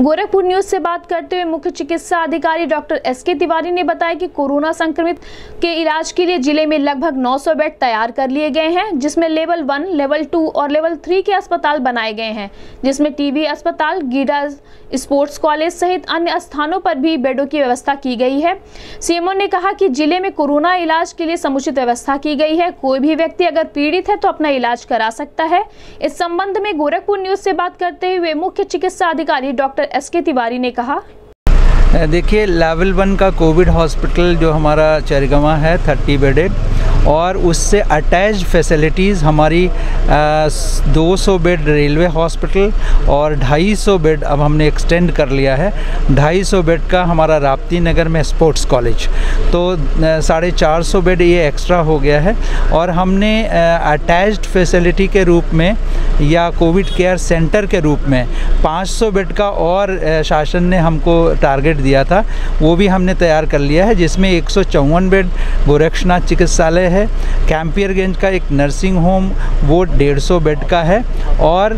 Gorakhpur news से बात करते हुए मुख्य चिकित्सा अधिकारी डॉक्टर एस के तिवारी ने बताया कि कोरोना संक्रमित के इलाज के लिए ज़िले में लगभग 900 बेड तैयार कर लिए गए हैं, जिसमें लेवल वन, लेवल टू और लेवल थ्री के अस्पताल बनाए गए हैं, जिसमें टीबी अस्पताल, गीडा स्पोर्ट्स कॉलेज सहित अन्य स्थानों पर भी बेडों की व्यवस्था की गई है। सीएमओ ने कहा कि ज़िले में कोरोना इलाज के लिए समुचित व्यवस्था की गई है। कोई भी व्यक्ति अगर पीड़ित है तो अपना इलाज करा सकता है। इस संबंध में गोरखपुर न्यूज़ से बात करते हुए मुख्य चिकित्सा अधिकारी डॉक्टर एस के तिवारी ने कहा। देखिए लेवल वन का कोविड हॉस्पिटल जो हमारा चरगवा है थर्टी बेडेड और उससे अटैच फैसिलिटीज़ हमारी आ, 200 बेड रेलवे हॉस्पिटल और 250 बेड अब हमने एक्सटेंड कर लिया है। 250 बेड का हमारा राप्ती नगर में स्पोर्ट्स कॉलेज। तो साढ़े चार सौ बेड ये एक्स्ट्रा हो गया है और हमने अटैच्ड फैसिलिटी के रूप में या कोविड केयर सेंटर के रूप में 500 बेड का और शासन ने हमको टारगेट दिया था, वो भी हमने तैयार कर लिया है, जिसमें एक सौ चौवन बेड गोरक्षनाथ चिकित्सालय है कैंपियरगंज का एक नर्सिंग होम, वो 150 बेड का है, और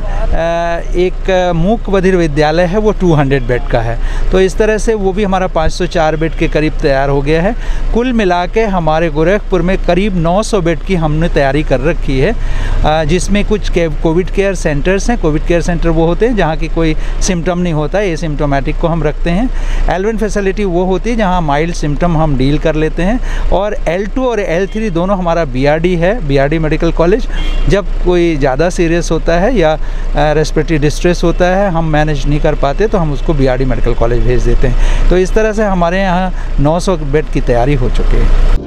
एक मूक बधिर विद्यालय है, वो 200 बेड का है। तो इस तरह से वो भी हमारा 504 बेड के करीब तैयार हो गया है। कुल मिला के हमारे गोरखपुर में करीब 900 बेड की हमने तैयारी कर रखी है जिसमें कुछ कोविड केयर सेंटर्स हैं, कोविड केयर सेंटर वो होते हैं, जहाँ की कोई सिम्टम नहीं होता है सिम्टोमेटिक को हम रखते हैं। एल फैसिलिटी वो होती है जहाँ माइल्ड सिम्टम हम डील कर लेते हैं। और एल और एल दोनों हमारा बीआरडी है बीआरडी मेडिकल कॉलेज जब कोई ज़्यादा सीरियस होता है या रेस्पिरेटरी डिस्ट्रेस होता है, हम मैनेज नहीं कर पाते तो हम उसको बीआरडी मेडिकल कॉलेज भेज देते हैं। तो इस तरह से हमारे यहाँ 900 बेड की तैयारी हो चुकी है।